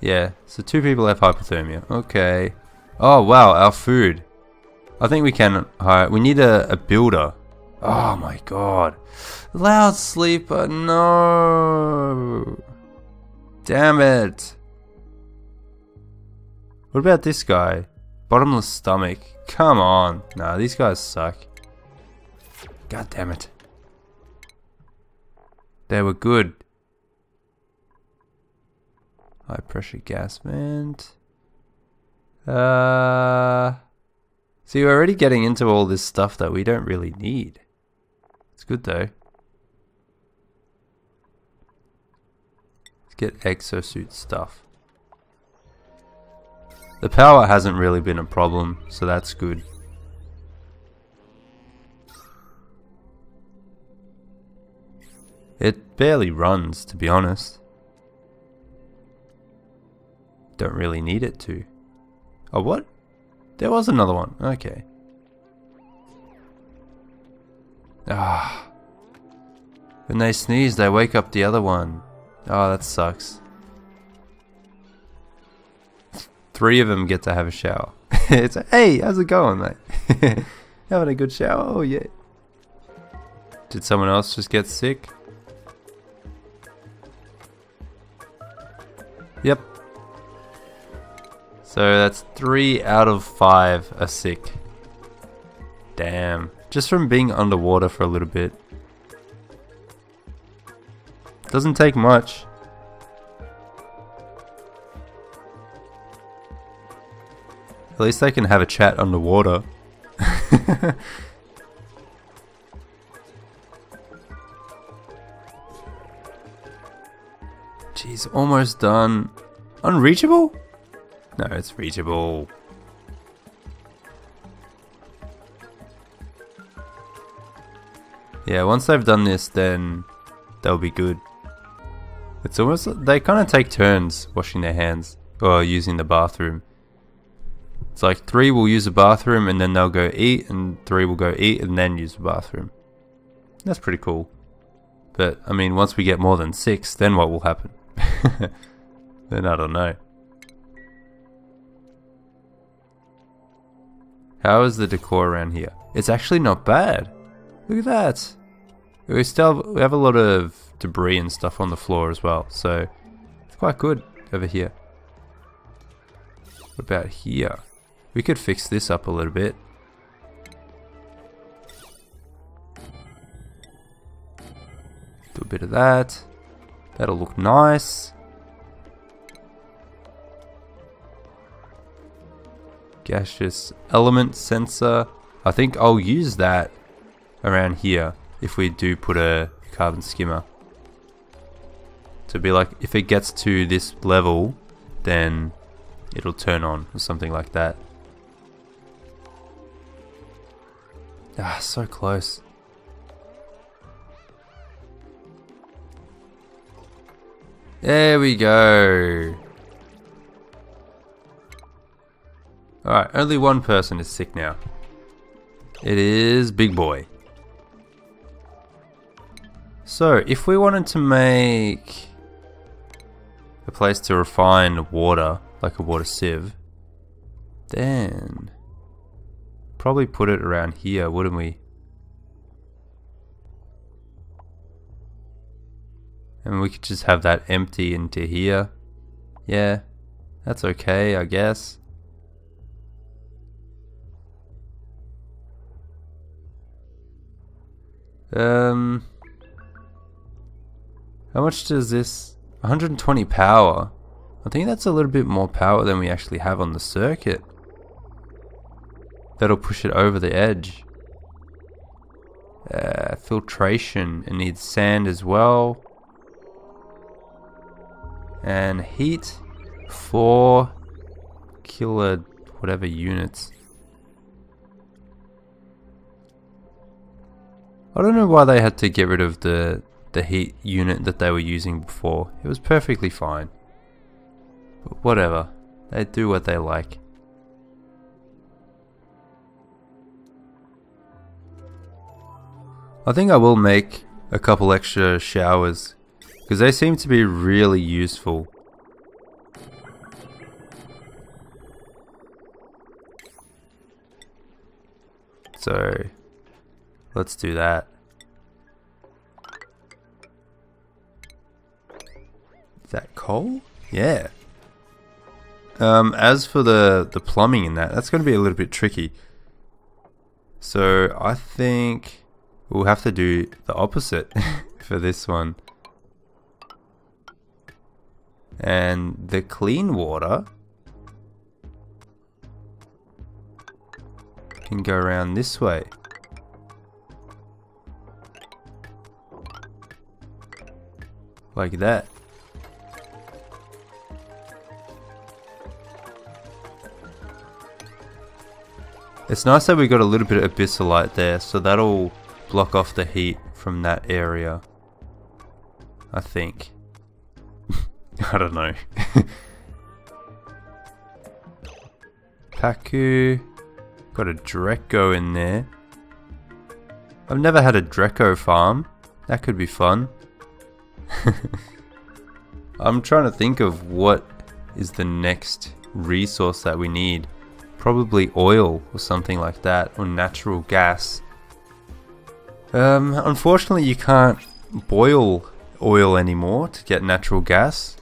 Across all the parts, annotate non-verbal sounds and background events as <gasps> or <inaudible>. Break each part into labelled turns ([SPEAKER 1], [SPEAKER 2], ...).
[SPEAKER 1] Yeah, so two people have hypothermia. Okay. Oh, wow, our food. I think we can hire... We need a, a builder. Oh my god. Loud sleeper, no. Damn it. What about this guy? Bottomless stomach. Come on. Nah, these guys suck. God damn it. They were good. High pressure gas vent. Uh, see, we're already getting into all this stuff that we don't really need. It's good though. Let's get exosuit stuff. The power hasn't really been a problem, so that's good. It barely runs, to be honest. Don't really need it to. Oh, what? There was another one. Okay. Ah. When they sneeze, they wake up the other one. Oh, that sucks. Three of them get to have a shower. <laughs> it's like, hey, how's it going, mate? <laughs> Having a good shower? Oh, yeah. Did someone else just get sick? Yep. So that's three out of five are sick. Damn. Just from being underwater for a little bit. Doesn't take much. At least they can have a chat underwater. <laughs> Jeez, almost done. Unreachable? No, it's reachable. Yeah, once they've done this, then they'll be good. It's almost, they kind of take turns washing their hands, or using the bathroom. It's like three will use the bathroom and then they'll go eat, and three will go eat and then use the bathroom. That's pretty cool. But, I mean, once we get more than six, then what will happen? <laughs> then I don't know. How is the decor around here? It's actually not bad. Look at that. We still have, we have a lot of debris and stuff on the floor as well, so it's quite good over here. What about here? We could fix this up a little bit. Do a bit of that. That'll look nice. Gaseous element sensor. I think I'll use that around here if we do put a carbon skimmer. To be like, if it gets to this level, then it'll turn on or something like that. Ah, so close. There we go. Alright, only one person is sick now. It is Big Boy. So, if we wanted to make a place to refine water, like a water sieve, then probably put it around here, wouldn't we? And we could just have that empty into here. Yeah, that's okay, I guess. Um, how much does this? 120 power. I think that's a little bit more power than we actually have on the circuit. That'll push it over the edge. Uh, filtration. It needs sand as well. And heat. 4 kilo whatever units. I don't know why they had to get rid of the, the heat unit that they were using before. It was perfectly fine. But whatever. They do what they like. I think I will make a couple extra showers because they seem to be really useful. So let's do that. Is that coal? Yeah. Um, as for the, the plumbing in that, that's going to be a little bit tricky. So I think we'll have to do the opposite <laughs> for this one. And the clean water can go around this way. Like that. It's nice that we got a little bit of abyssalite there, so that'll block off the heat from that area. I think. <laughs> I don't know. <laughs> Pacu. Got a Drecko in there. I've never had a Drecko farm. That could be fun. <laughs> I'm trying to think of what is the next resource that we need. Probably oil or something like that, or natural gas. Um, unfortunately, you can't boil oil anymore to get natural gas.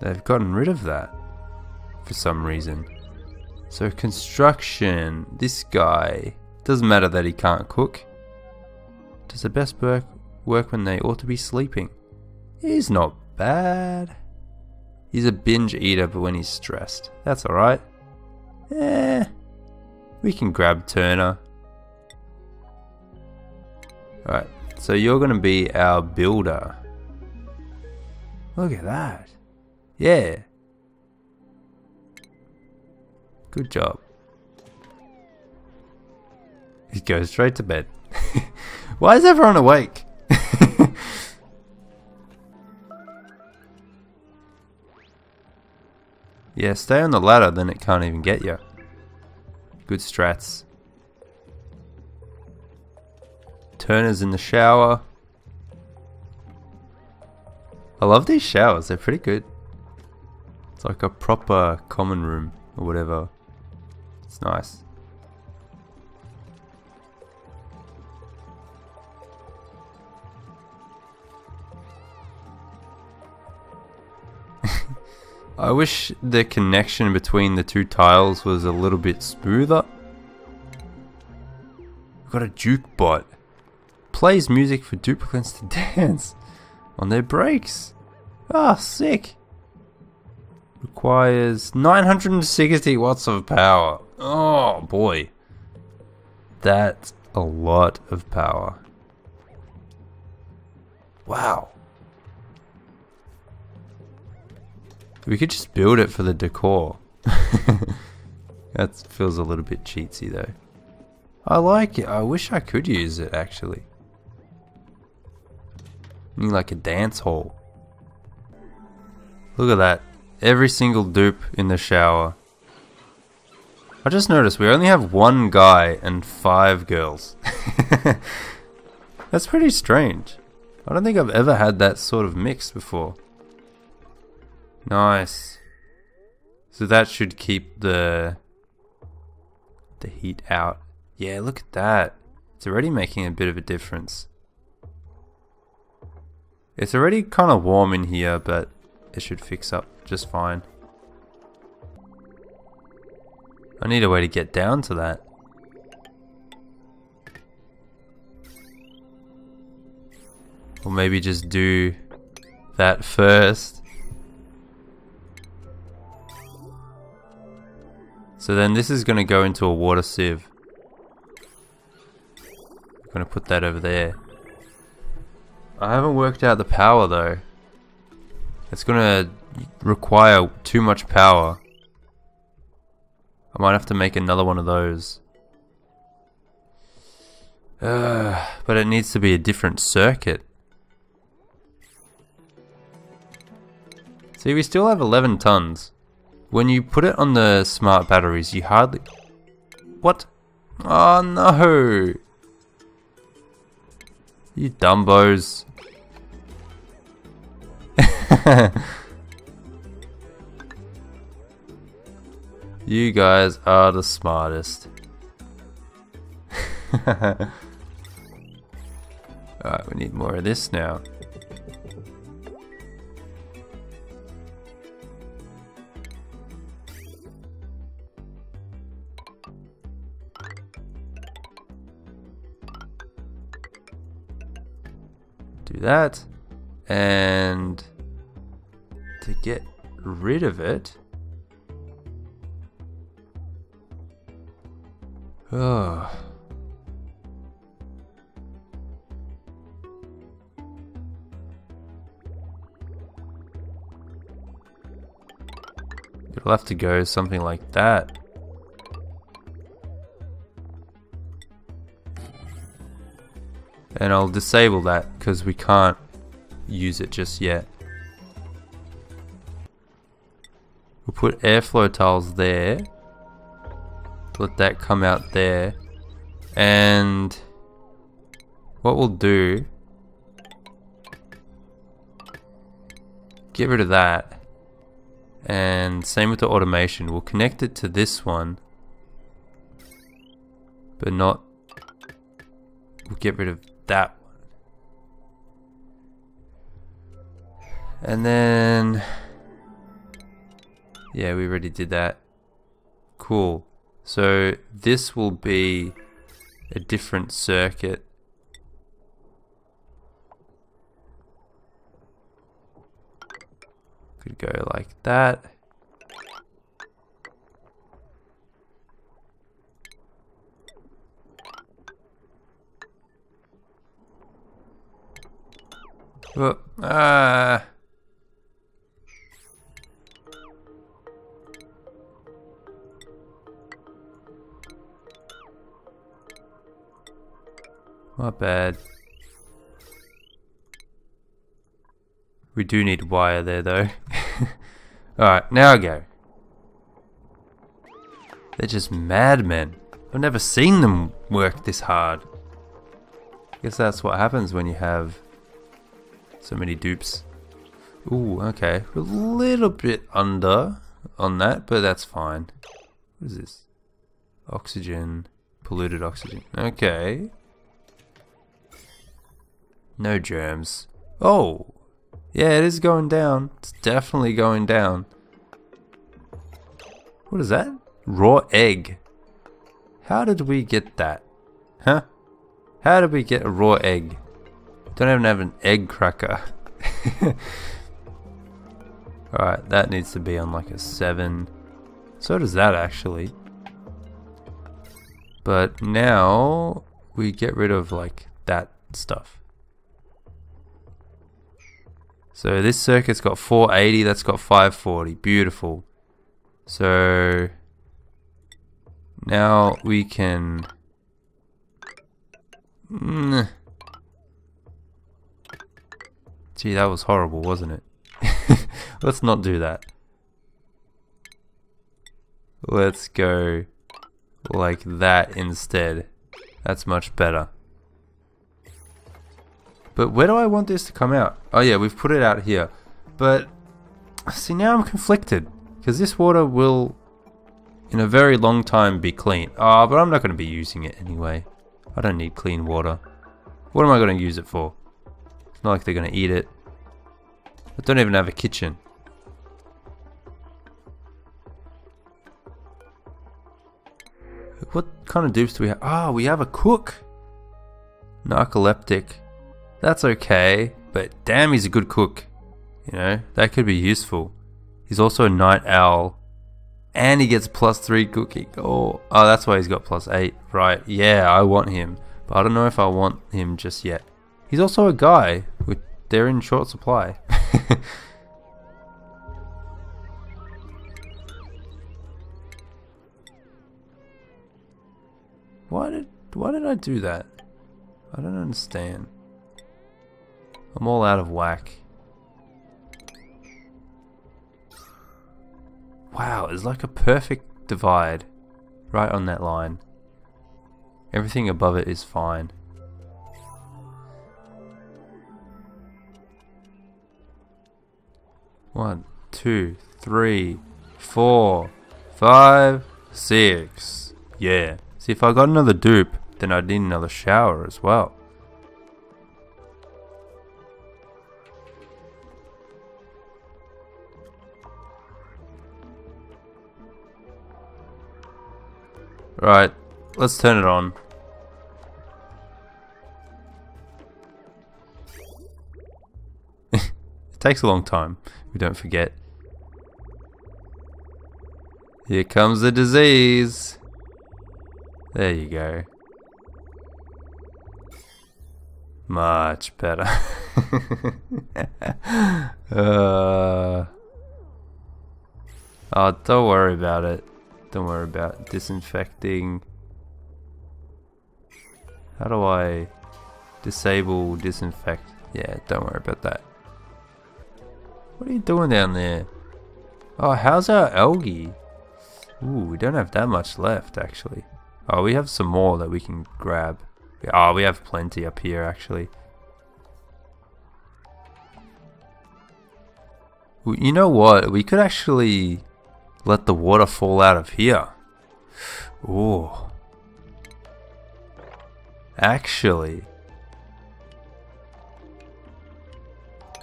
[SPEAKER 1] They've gotten rid of that for some reason. So construction, this guy, doesn't matter that he can't cook. Does the best work work when they ought to be sleeping? He's not bad. He's a binge eater but when he's stressed. That's alright. Eh, we can grab Turner. Alright, so you're going to be our builder. Look at that. Yeah. Good job. He goes straight to bed. <laughs> Why is everyone awake? Yeah, stay on the ladder, then it can't even get you. Good strats. Turner's in the shower. I love these showers, they're pretty good. It's like a proper common room or whatever. It's nice. I wish the connection between the two tiles was a little bit smoother. We've got a jukebot. Plays music for duplicants to <laughs> dance on their breaks. Ah, oh, sick. Requires 960 watts of power. Oh boy. That's a lot of power. Wow. We could just build it for the decor. <laughs> that feels a little bit cheatsy though. I like it. I wish I could use it actually. I Need like a dance hall. Look at that. Every single dupe in the shower. I just noticed we only have one guy and five girls. <laughs> That's pretty strange. I don't think I've ever had that sort of mix before. Nice. So that should keep the the heat out. Yeah, look at that. It's already making a bit of a difference. It's already kind of warm in here, but it should fix up just fine. I need a way to get down to that. Or maybe just do that first. So then this is going to go into a water sieve. I'm going to put that over there. I haven't worked out the power though. It's going to require too much power. I might have to make another one of those. Uh, <sighs> but it needs to be a different circuit. See, we still have 11 tons. When you put it on the smart batteries, you hardly... What? Oh no! You dumbos. <laughs> you guys are the smartest. <laughs> Alright, we need more of this now. That. And to get rid of it, Oh. It'll have to go something like that. And I'll disable that because we can't use it just yet. We'll put airflow tiles there let that come out there. And what we'll do, get rid of that. And same with the automation, we'll connect it to this one, but not, we'll get rid of that one. And then, yeah, we already did that. Cool. So this will be a different circuit. Could go like that. Ah. Not bad. We do need wire there though. <laughs> Alright, now I go. They're just madmen. I've never seen them work this hard. I guess that's what happens when you have so many dupes. Ooh, okay. a little bit under on that, but that's fine. What is this? Oxygen. Polluted oxygen. Okay. No germs. Oh! Yeah, it is going down. It's definitely going down. What is that? Raw egg. How did we get that? Huh? How did we get a raw egg? Don't even have an egg cracker. <laughs> Alright, that needs to be on like a 7. So does that actually. But now we get rid of like that stuff. So this circuit's got 480, that's got 540. Beautiful. So now we can... Mm. Gee, that was horrible, wasn't it? <laughs> Let's not do that. Let's go like that instead. That's much better. But where do I want this to come out? Oh yeah, we've put it out here. But, see now I'm conflicted. Because this water will, in a very long time, be clean. Ah, oh, but I'm not going to be using it anyway. I don't need clean water. What am I going to use it for? It's not like they're to eat it. I don't even have a kitchen. What kind of dupes do we have? Ah, oh, we have a cook. Narcoleptic. That's okay, but damn, he's a good cook. You know, that could be useful. He's also a night owl, and he gets plus three cooking. Oh, oh, that's why he's got plus eight. Right? Yeah, I want him, but I don't know if I want him just yet. He's also a guy. They're in short supply. <laughs> why did why did I do that? I don't understand. I'm all out of whack. Wow, it's like a perfect divide right on that line. Everything above it is fine. One, two, three, four, five, six. Yeah. See, if I got another dupe, then I'd need another shower as well. Right, let's turn it on. <laughs> it takes a long time, we don't forget. Here comes the disease. There you go. Much better. <laughs> uh, oh, don't worry about it. Don't worry about disinfecting. How do I disable disinfect? Yeah, don't worry about that. What are you doing down there? Oh, how's our algae? Ooh, we don't have that much left actually. Oh, we have some more that we can grab. Oh, we have plenty up here actually. You know what? We could actually let the water fall out of here. Ooh. Actually.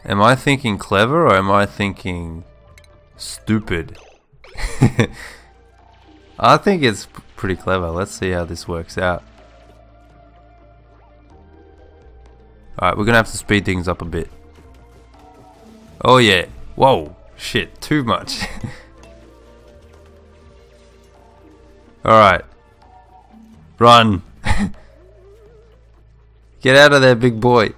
[SPEAKER 1] Am I thinking clever or am I thinking stupid? <laughs> I think it's pretty clever. Let's see how this works out. Alright, we're gonna have to speed things up a bit. Oh yeah. Whoa. Shit, too much. <laughs> Alright. Run. <laughs> Get out of there, big boy.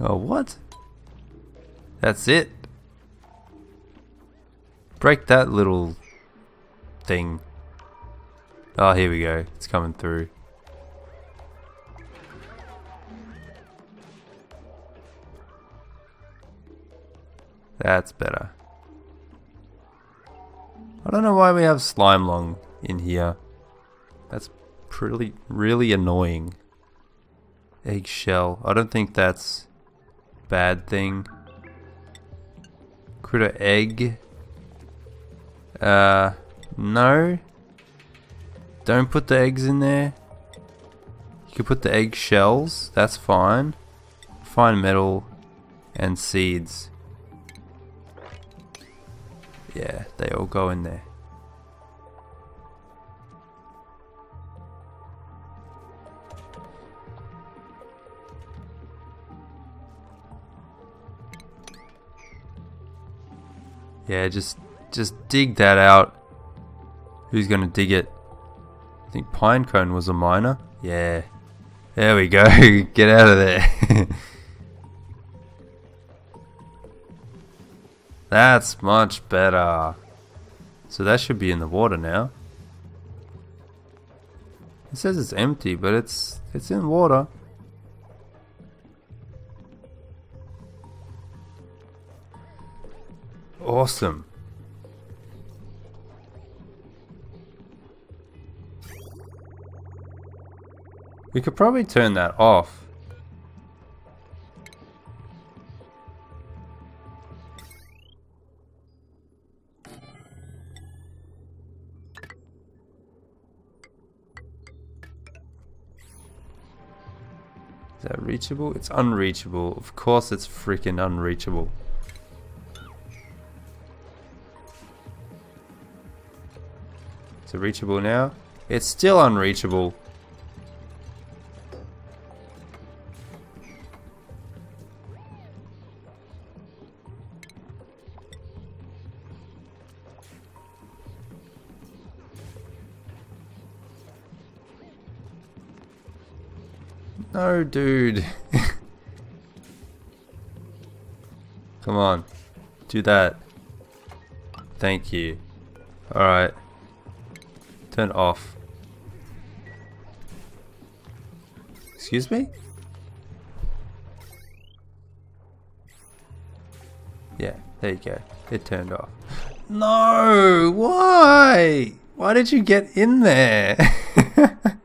[SPEAKER 1] Oh, what? That's it. Break that little thing. Oh, here we go. It's coming through. That's better. I don't know why we have slimelung in here. That's pretty, really annoying. Eggshell. I don't think that's bad thing. Critter egg. Uh, no. Don't put the eggs in there. You can put the egg shells. That's fine. Fine metal and seeds. Yeah, they all go in there. Yeah, just just dig that out. Who's gonna dig it? I think Pinecone was a miner. Yeah. There we go. <laughs> Get out of there. <laughs> That's much better. So that should be in the water now. It says it's empty, but it's it's in water. Awesome. We could probably turn that off. Is that reachable? It's unreachable. Of course it's freaking unreachable. Is it reachable now? It's still unreachable. No, dude. <laughs> Come on. Do that. Thank you. Alright. Turn off. Excuse me? Yeah, there you go. It turned off. <gasps> No! Why? Why did you get in there? <laughs>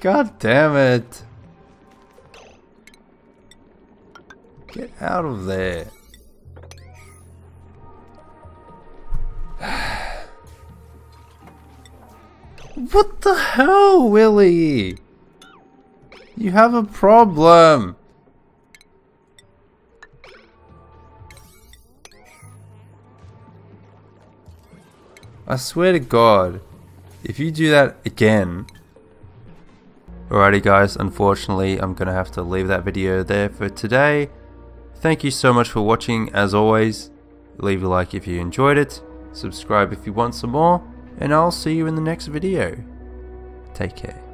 [SPEAKER 1] God damn it. Get out of there. What the hell, Willie? You have a problem. I swear to God, if you do that again... Alrighty guys, unfortunately I'm going to have to leave that video there for today. Thank you so much for watching as always. Leave a like if you enjoyed it, subscribe if you want some more, and I'll see you in the next video. Take care.